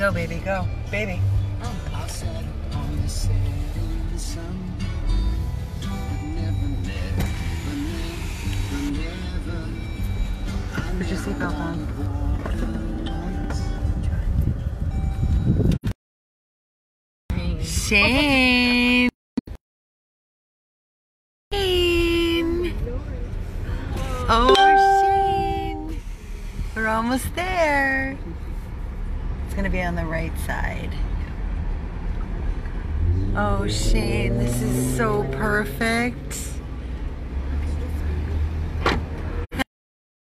Go, baby, go. Baby. Put your seatbelt on. Shane. Shane. Oh, Shane. We're almost there. It's going to be on the right side. Oh, Shane, this is so perfect.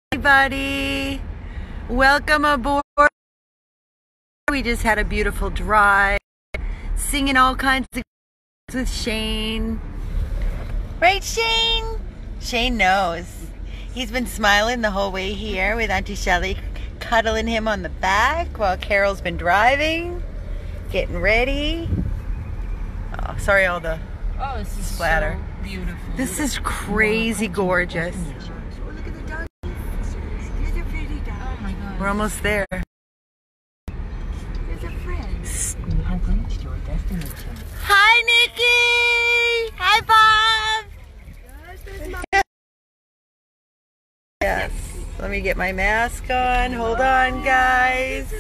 Hey, buddy. Welcome aboard. We just had a beautiful drive, singing all kinds of songs with Shane. Right, Shane? Shane knows. He's been smiling the whole way here with Auntie Shelly cuddling him on the back while Carol's been driving, getting ready. Oh, sorry, all the Oh, this is Splatter. so beautiful. This is crazy gorgeous. oh my god. We're almost there. Hi, Nikki. Hi, Bob. Yes. Let me get my mask on. Hold on, guys.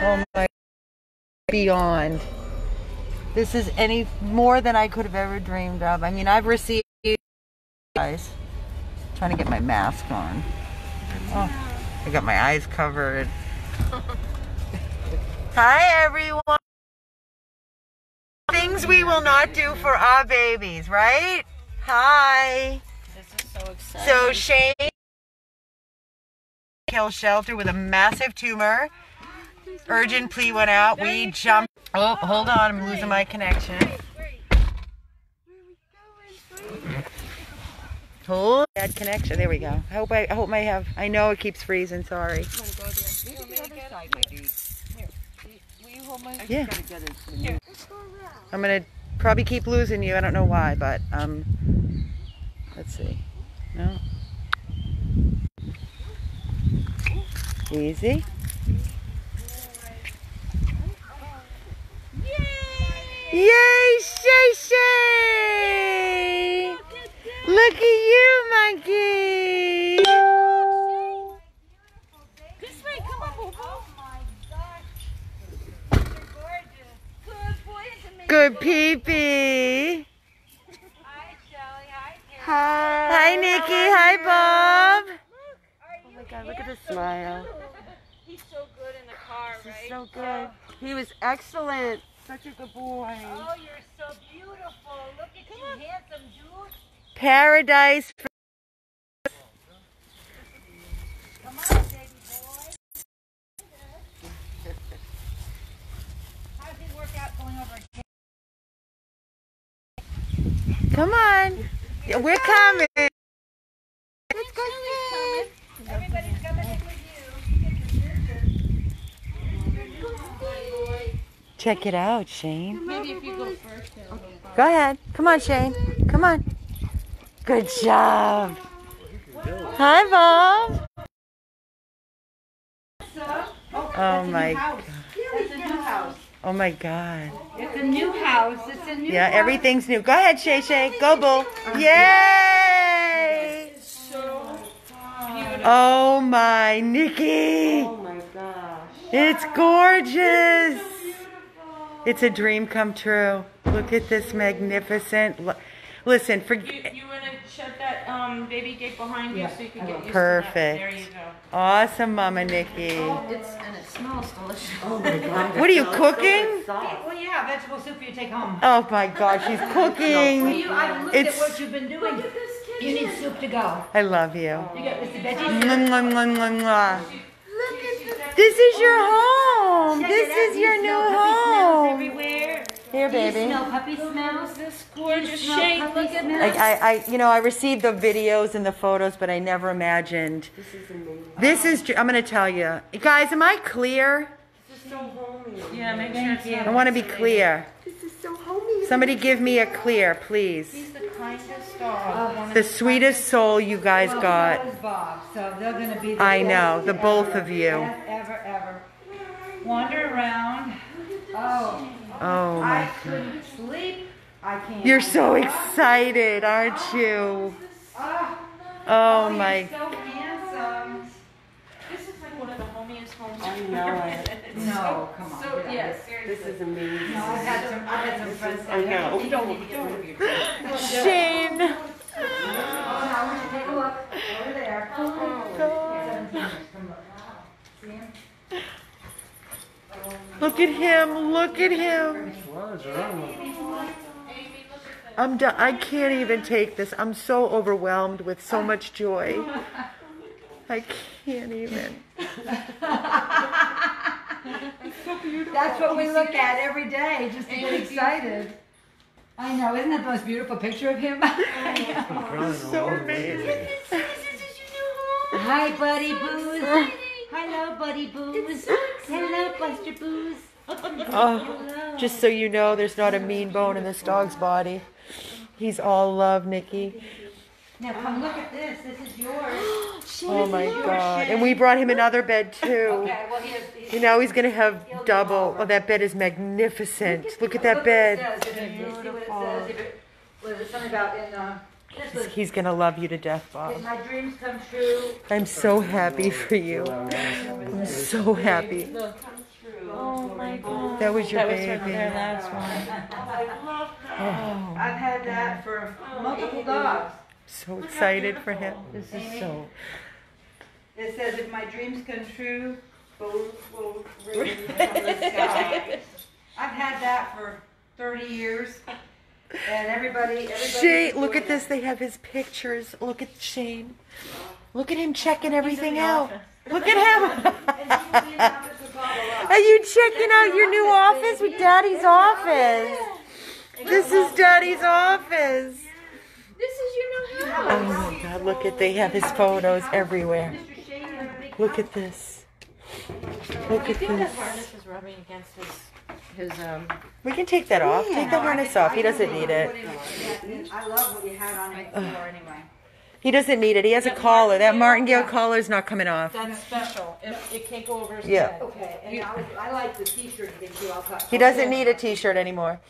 Oh my. Beyond. This is any more than I could have ever dreamed of. I mean, I've received. Guys, trying to get my mask on. Oh, I got my eyes covered. Hi, everyone. Things we will not do for our babies, right? Hi. This is so exciting. So Shane kill shelter with a massive tumor. Urgent plea went out. We jumped. Oh, hold on. I'm losing my connection. Hold. Bad connection. There we go. I hope I, I hope I have. I know it keeps freezing. Sorry. Yeah. I'm gonna probably keep losing you. I don't know why, but um, let's see. No. Easy. Yay, Shay Shay! Look at you, monkey! This way, come on, Boo Boo. Good peepee. Hi. Hi, Nikki. Hi, Bob. Oh my God, look at the smile. He's so good in the car, This right? is so good. He was excellent. Such a good boy. Oh, you're so beautiful. Look at you, handsome dude. Paradise. Come on, baby boy. How does it work out going over Come on. We're coming. Let's go, Everybody's coming in with Check it out, Shane. Maybe if you go first. Go ahead. Come on, Shane. Come on. Good job. Hi, Bob. Oh my. God. Oh my God. It's a new house. It's a new Yeah, everything's new. Go ahead, Shay Shay. Go, Bull. Yay! Oh my, Nikki. Oh my gosh. It's gorgeous. It's a dream come true. Look at this magnificent. lo- Listen, for You, you want to shut that um, baby gate behind you so you can get used Perfect. to that. There you go. awesome, Mama Nikki. It's and it smells delicious. Oh my God. What are you cooking? Well, yeah, vegetable soup you take home. Oh my God, she's cooking. You, I've looked It's- at what you've been doing. You need soup to go. I love you. You got it's the veggies. Mwah, mwah, mwah, mwah, mwah. This is your home. This is your new home. Everywhere. Here, Do you baby. smell puppy oh, smells? This gorgeous Smell shape. Look at smells? I, I, I, you know, I received the videos and the photos, but I never imagined. This is amazing. This is. I'm gonna tell you, guys. Am I clear? This is so homey. Yeah, make sure it's I want to be clear. This is so homey. Somebody give me a clear, please. He's the kindest dog. Oh. One of The sweetest soul you guys Well, got. Bob, so they're gonna be the I know, the both ever, of you. Best ever, ever. Wander around. Oh, Oh I my. couldn't sleep. I can't. You're so excited, aren't ah. you? Ah. Oh, Oh my. so handsome. This is like one of the homiest homes. I know it. No, come on. So, get out yes, here. This is amazing. No, I've had some, I've had some friends. I know. You don't need to get rid of your. Shane. Oh, now I want you to take a look over there. God. 17 years. Come look. See him? Look at him. Look at him. I'm done. I can't even take this. I'm so overwhelmed with so much joy. I can't even. That's what we look at every day, just to get excited. I know, isn't that the most beautiful picture of him? So amazing. Hi, Buddy Booze. Hello, Buddy Booze. Hello, Buster Booze. Oh, just so you know, there's not a mean bone in this dog's body. He's all love, Nikki. Now come look at this. This is yours. Oh my God. And we brought him another bed too. Okay, well, here's. here's You know, he's gonna have double. Oh, that bed is magnificent. Look at that Look bed. what it says. If it- See what it says? If it- Was it something about in, uh, this was, He's gonna love you to death, if Bob. my dreams come true. I'm so happy for you. I'm so happy. Oh my god. That was your That was from baby. their last one. I love that. Oh, I've had that for multiple dogs. so excited for him. This is so. It says, if my dreams come true, both will rain from the sky. I've had that for thirty years, and everybody, everybody. Shane, look at this. They have his pictures. Look at Shane. Look at him checking everything out. Look at him. Are you checking out your new office with Daddy's office? This is Daddy's office. This is your new house. Oh my God! Look at they have his photos everywhere. Look at this. Look I at think the this. His, his um. We can take that off. Take the harness off. He doesn't need it. I love what you had on it before, anyway. He doesn't need it. He has a collar. That martingale collar is not coming off. That's special. It, it can't go over his Yeah. head. Okay, and I, I like the t-shirt thing too, I'll cut. He doesn't need a t-shirt anymore.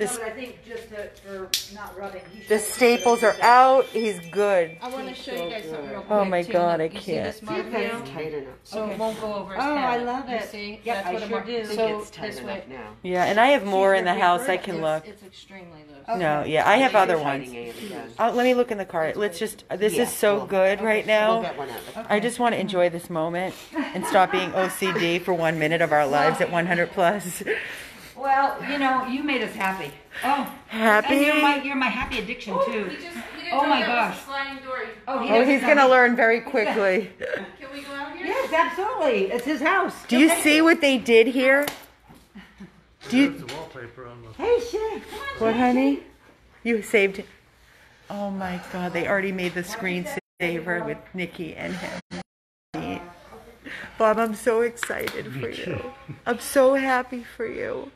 No, The, but I think just to, for not rubbing. he the staples are out. He's good. I want to show you guys something real quick. Oh my too. God, I Look, you see can't. this See mark if here? that's tight enough. So it won't go over his Oh, head. I love You it. see? Yep, That's I what a sure mark- do. Think So it's tight enough way. now. Yeah, and I have more in the house. I can It's- look. It's extremely loose. No, yeah, I have other ones. Tightening it again. Uh, let me look in the cart. Let's just. This Yeah, is so we'll- good right We'll now. get one out. I just want to enjoy this moment and stop being OCD for one minute of our lives at 100 plus. Well, you know, you made us happy. Oh. Happy? And you're my, you're my happy addiction oh, too. He just, he didn't Oh know my that gosh. a sliding door. Oh, he Oh, he's gonna learn very quickly. Can we go out here? Yes, absolutely. It's his house. Do you see what they did here? Do you? the wallpaper on the Hey, Shay. What, honey? You saved. Oh my God! They already made the screensaver with Nikki and him. Bob, I'm so excited for you. I'm so happy for you.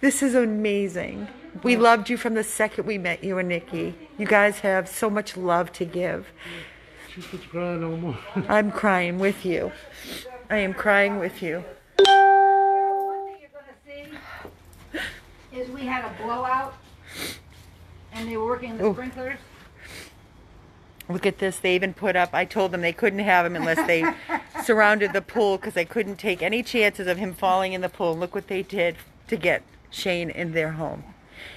This is amazing. We loved you from the second we met you and Nikki. You guys have so much love to give. She keeps crying no more. I'm crying with you. I am crying with you. One thing you're gonna see is we had a blowout, and they were working the Ooh. sprinklers. Look at this. They even put up, I told them they couldn't have them unless they surrounded the pool because they couldn't take any chances of him falling in the pool. Look what they did to get Shane in their home.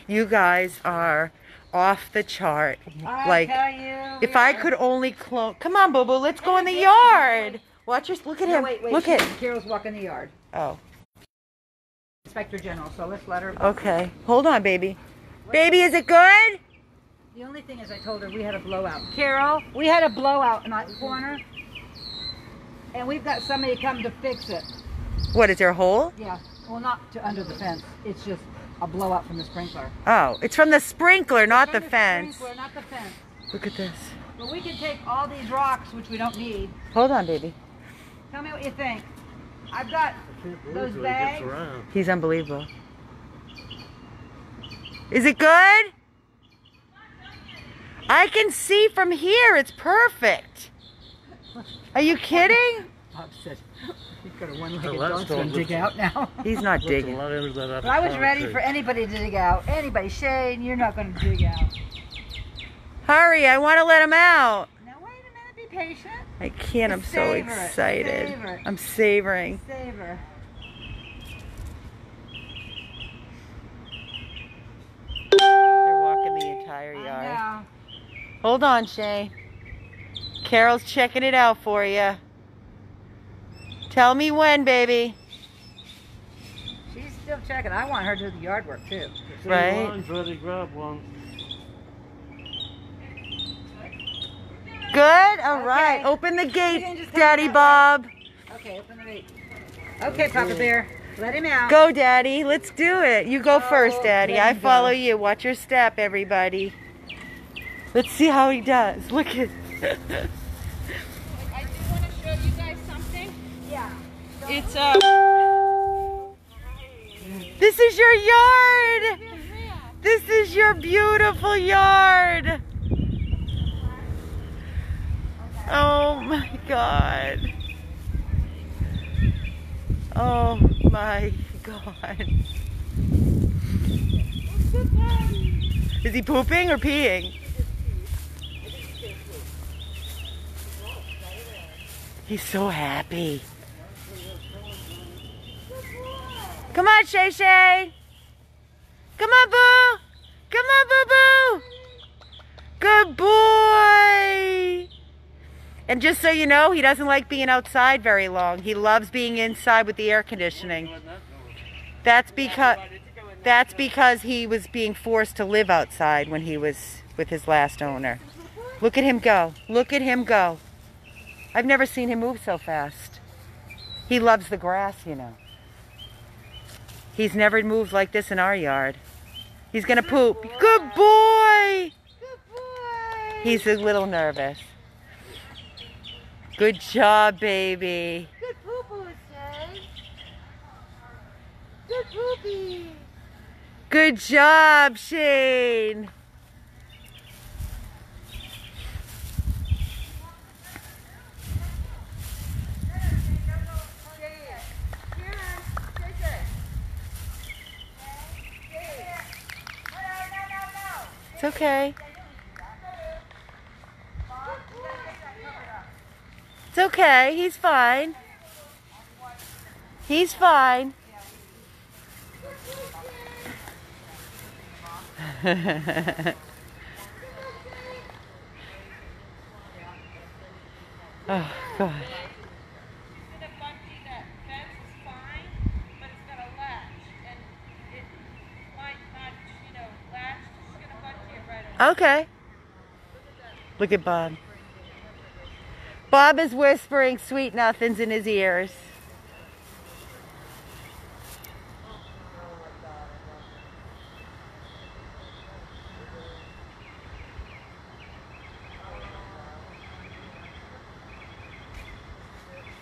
You guys are off the chart. I like, tell you. if I could only clone. Come on, Boo Boo, let's go in the yard. Watch your. Look at No, him. wait, wait. Look she- at. Carol's walking the yard. Oh, Inspector General. So let's let her. okay. Hold on, baby. Baby, is it good? The only thing is, I told her we had a blowout. Carol, we had a blowout in that corner, and we've got somebody come to fix it. What, is there a hole? Yeah. Well, not to under the fence. It's just a blowout from the sprinkler. Oh, it's from the sprinkler, not the From fence. Sprinkler, not the fence. Look at this. But we can take all these rocks, which we don't need. Hold on, baby. Tell me what you think. I've got those bags. gets around. He's unbelievable. Is it good? I can see from here. It's perfect. Are you kidding? Bob said, He's got a one-legged Oh, that's gonna dig out now. He's not digging. lot into that But I was ready for anybody to dig out. Anybody. Shane, you're not gonna dig out. Hurry, I want to let him out. Now wait a minute, be patient. I can't, I'm so excited. savor. I'm savoring. Savor. They're walking the entire yard. Hold on, Shay. Carol's checking it out for you. Tell me when, baby. She's still checking. I want her to do the yard work too. See Right. one's ready, grab one. Good? All right. Okay. Open the gate, Daddy Bob. Okay, open the gate. Okay, Papa Bear. Let him out. Go, Daddy. Let's do it. You go oh, first, Daddy. I follow go. you. Watch your step, everybody. Let's see how he does. Look at. I do want to show you guys something. Yeah. It's uh, This is your yard. This is your beautiful yard. Oh my God. Oh my God. Is he pooping or peeing? He's so happy. Come on, Shay Shay. Come on, Boo. Come on, Boo Boo. Good boy. And just so you know, he doesn't like being outside very long. He loves being inside with the air conditioning. That's because that's because he was being forced to live outside when he was with his last owner. Look at him go. Look at him go. I've never seen him move so fast. He loves the grass, you know. He's never moved like this in our yard. He's gonna poop. Good boy! Good boy. He's a little nervous. Good job, baby. Good poo poo, Shay. Good poopy. Good job, Shane. Okay. It's okay. He's fine. He's fine. oh, God. in a bungee that fence is fine, but it's got a latch, and it might not, you know, latch. Just gonna bungee it right on. Okay. Look at Bob. Bob is whispering sweet nothings in his ears.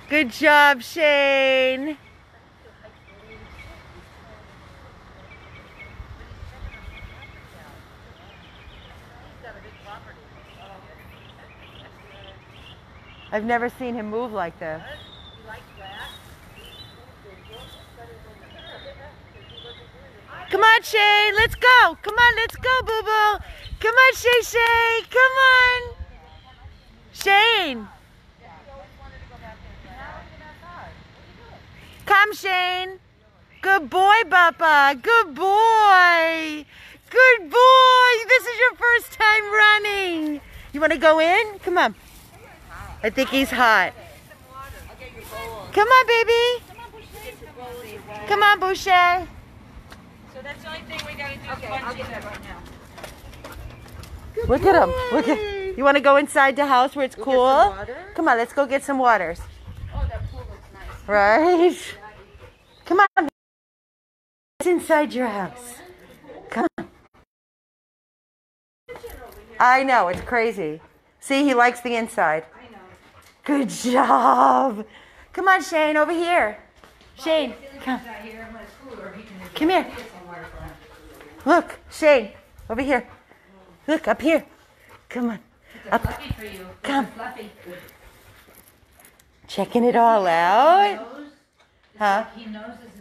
Good job, Shane. I've never seen him move like this. Come on, Shane. Let's go. Come on, let's go, boo boo. Come on, Shay Shay. Come on. Shane. Come, Shane. Good boy, Papa. Good boy. Good boy. This is your first time running. You want to go in? Come on. I think he's hot. Come on, baby. Come on, Boucher. So that's the only thing we gotta do is bungee that right now. Look at him. Look at. You want to go inside the house where it's cool? Come on, let's go get some waters. Oh, that pool looks nice. Right? Come on. It's inside your house. Come on. I know, it's crazy. See, he likes the inside. Good job. Come on, Shane, over here. Shane, come. Come here. Look, Shane, over here. Look, up here. Come on. Up. Come. Checking it all out. Huh?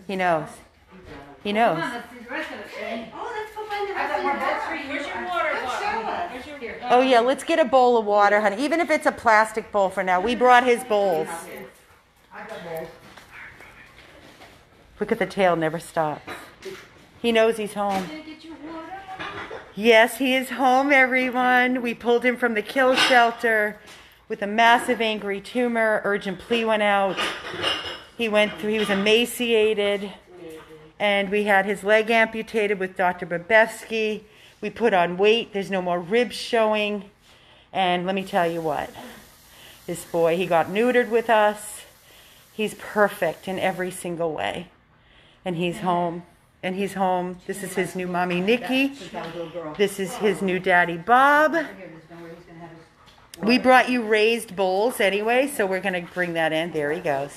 He knows. He knows. Come on, let's see the rest of it. Shane. Oh, let's go find the I've rest got of more beds for you. Where's your water Let's bottle? us. Where's your, Oh yeah, let's get a bowl of water, honey. Even if it's a plastic bowl for now. We brought his bowls. I've got bowls. Look at the tail, never stops. He knows he's home. Gonna get your water? Yes, he is home, everyone. We pulled him from the kill shelter with a massive angry tumor. Urgent plea went out. He went through, he was emaciated. And we had his leg amputated with Dr. Babevsky. We put on weight. There's no more ribs showing. And let me tell you what this boy, he got neutered with us. He's perfect in every single way. And he's home. And he's home. This is his new mommy, Nikki. This is his new daddy, Bob. We brought you raised bowls anyway, so we're going to bring that in. There he goes.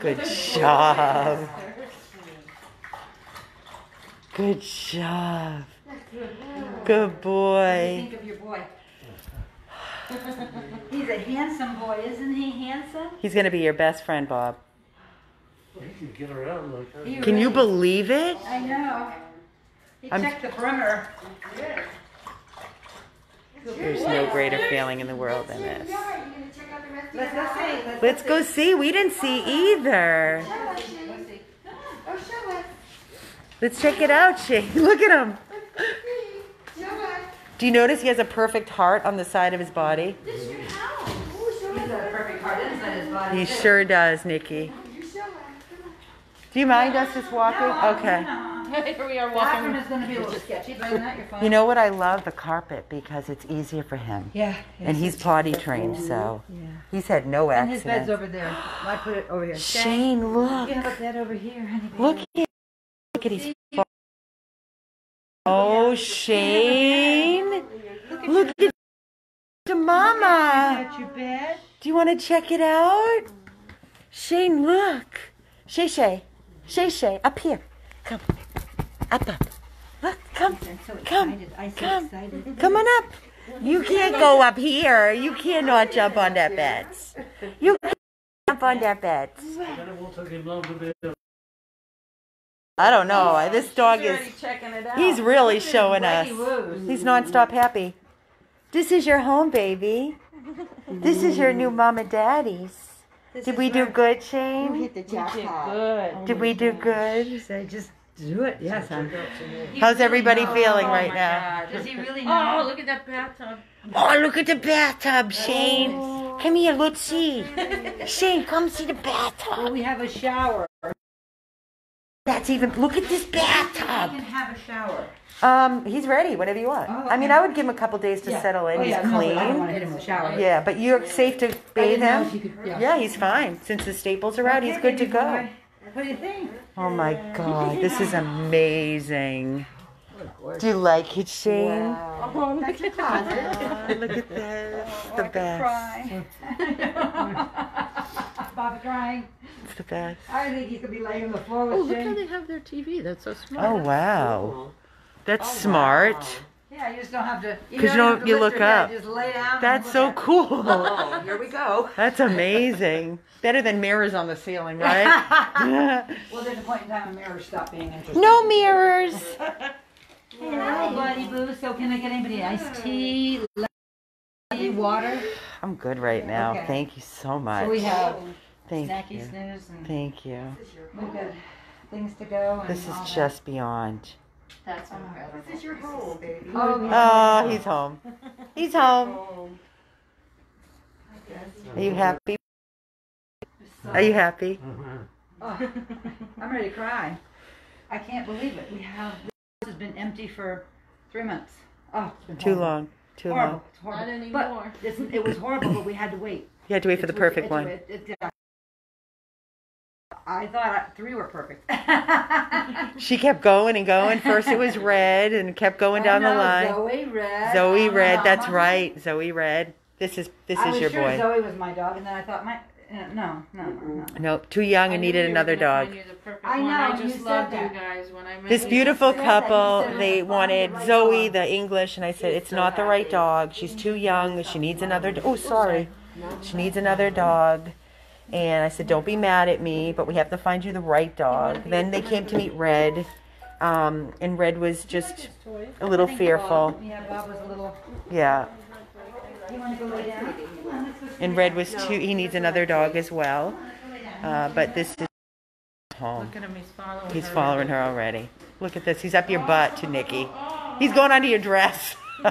Good job. Good job. Good boy. Think of your boy. He's a handsome boy, isn't he handsome? He's going to be your best friend, Bob. You can get her out like that. He Can you really- believe it? I know. He I'm- checked the perimeter. There's no greater feeling in the world than this. Yeah, are you gonna check out the rest of your Let's go see. Let's, Let's go see. We didn't see either. Show us, Shane. Let's see. Oh, show us. Let's check it out, Shane. Look at him. Do you notice he has a perfect heart on the side of his body? This is your house. Oh, show He's us. got a perfect heart inside his body. He sure does, Nikki. Oh, you show us. Come on. Do you mind us just walking? Okay. Here we are walking. is gonna be a little sketchy, but other than that, you're fine. You know what? I love the carpet because it's easier for him. Yeah. And he's potty trained, so he's had no And his bed's over there. I put it over here. Shane, look. You have a bed over here, honey. Look at look at his Oh, Shane. Look at to Mama. Got your bed. Do you want to check it out? Shane, look. Shay Shay. Shay Shay, up here. Come. Up, up. Look, come. So Come. So come. Come on up. You can't go up here. You cannot jump on that bed. You can't jump on that bed. I don't know. This dog is. already checking it out. He's really showing us. Woos. He's nonstop happy. This is your home, baby. This is your new mom and daddy's. This Did we do good, Shane? Hit the jackpot. Good. Did we do good? Say, just do it. Yes, hon. How's everybody knows. feeling Oh right my now? God. Does he really Oh, look at that bathtub. Oh, look at the bathtub, oh. Shane. Come here, let's see. Shane, come see the Well, bathtub. we have a shower. That's even. Look at this He bathtub. can have a shower. Um, he's ready. Whatever you want. Oh, I mean. I would give him a couple days to Yeah. settle in. Oh, he's yeah, no, but I don't want clean. to hit him with a shower. Yeah, but you're safe to bathe didn't know if him. could- yeah. Yeah, he's fine. Since the staples are out, he's good to go. boy. What do you think? Oh my God, this is amazing. Do you like it, Shane? Wow. That's your closet. Oh, look at this. It's the best. Cry. Bob's crying. It's the best. I think he's gonna be laying on the floor with Oh, look how Shane. they have their TV. That's so smart. Oh wow, that's oh, smart. Yeah, you just don't have to. 'Cause you don't- have to you lift look your head, up. Just lay down. and That's look so at- cool. Oh, here we go. That's amazing. Better than mirrors on the ceiling, right? Well, there's a point in time when mirrors stop being interesting. no mirrors. Hello, buddy boo. So can I get anybody iced tea, lemon, water? I'm good right now. Okay. Thank you so much. So we have Thank snacky you. snooze and Thank you. we've got things to go. And This all is that. just beyond. That's oh, incredible. This is your home, baby. Oh, yeah. Oh, he's home. He's home. Are you happy? Are you happy? Oh, I'm ready to cry. I can't believe it. We have this has been empty for three months. Oh, it's been Too horrible. long. Too Horrible. long. It's horrible. Not anymore. But it's, it was horrible, but we had to wait. You had to wait for the It's- perfect it's- one. it- it- yeah. I thought three were perfect. She kept going and going. First it was red and kept going down the line. Zoe Red. Zoe uh, Red, that's Mama. right. Zoe Red. This is this I is was your sure boy. Zoe was my dog, and then I thought, my uh, no, no, no, no. Nope, too young and needed another dog. I I know, I just said loved you guys when I met This beautiful. You couple, they wanted the Zoe, dog. the English, and I said it's not the right dog. She's too young. She needs another. Oh, sorry. She needs another dog. And I said, don't be mad at me, but we have to find you the right dog. Then they came to meet Red. Um, and Red was just a little fearful. Yeah, Bob was a little. Yeah. You want to go lay? And Red was too, he needs another dog as well. Uh, but this is home. Look at him, he's following He's her. following her already. Look at this. He's up your butt to Nikki. He's going under your dress.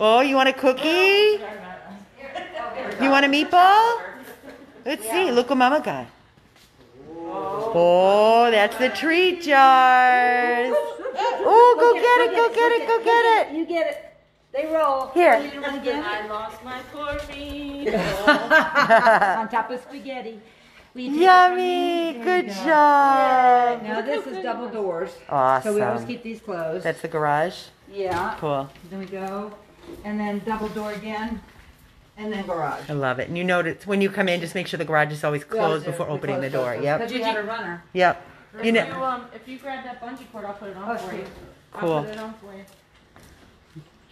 oh, you want a cookie? You want a meatball? Let's see. Look what Mama got. Oh, that's the treat jars. Oh, go get it, go get it, go get it. You get it. They roll. Here. You want to get I lost my cornmeal. on top of spaghetti. We take it from Yummy. me. Good job. Now this is double doors. So we always keep these closed. That's the garage. Yeah. Cool. Then we go, and then double door again, and then garage. I love it. And you notice when you come in, just make sure the garage is always closed before opening the door. Yep. Because we had a runner. Yep. If You you, know. um, if you grab that bungee cord, I'll put it on Oh, for you. sweet. Cool. I'll put it on for you.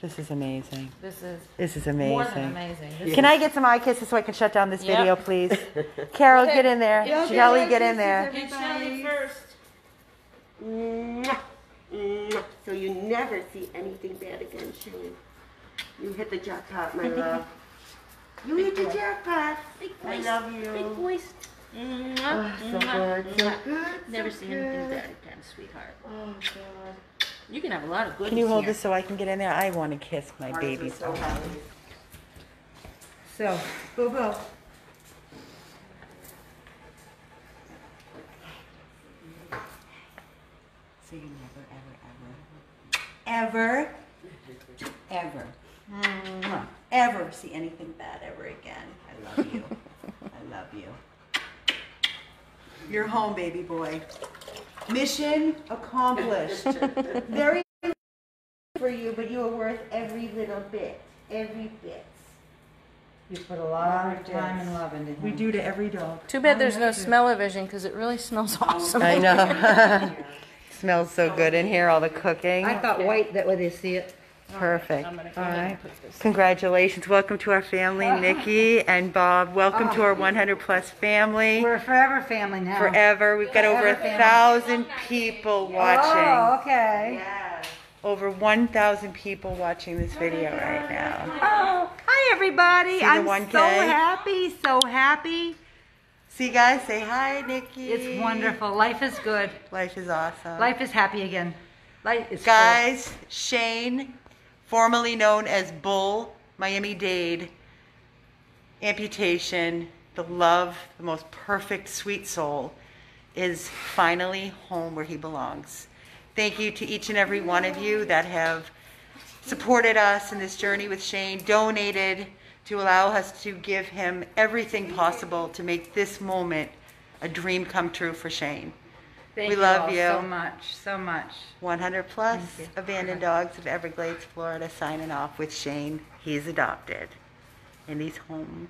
This is amazing. This is This is more than amazing. amazing. This Can I get some eye kisses so I can shut down this Yep. video, please? Carol, get in there. Yeah, Shelly, get in there. Get Shelly first. Mwah. Mwah. So you never see anything bad again, Shane. You hit the jackpot, my love. You hit the jackpot. I love you. Big voice. Oh, so good, so good. Never so see anything good. bad again, sweetheart. Oh God. You can have a lot of good. Can you hold here. this so I can get in there? I want to kiss my Hearts baby so happy. So, boo boo. So you never, ever, ever, ever, ever, mwah, ever see anything bad ever again. I love you. I love you. You're home, baby boy. Mission accomplished. Very for you, but you are worth every little bit. Every bit. You put a lot of time and love into him. We do to every dog. Too bad there's no smell-o-vision because it really smells oh, awesome. I know. Smells so good in here, all the cooking. I thought white, that way they see it. Perfect. I'm gonna go All ahead right. and put this. Congratulations. Welcome to our family, Nikki and Bob. Welcome to oh. our 100 plus family. We're a forever family now. Forever. We've got over a Forever family. thousand people watching. Oh, okay. Over 1,000 people watching this video right now. Oh, hi everybody. The I'm 1K? so happy, so happy. See, you guys, say hi, Nikki. It's wonderful. Life is good. Life is awesome. Life is happy again. Life is Guys, Shane, formerly known as Bull, Miami Dade, amputation, the love, the most perfect sweet soul, is finally home where he belongs. Thank you to each and every one of you that have supported us in this journey with Shane, donated to allow us to give him everything possible to make this moment a dream come true for Shane. Thank we you love all you. so much, so much. 100 plus abandoned dogs of Everglades, Florida, signing off with Shane. He's adopted and he's home.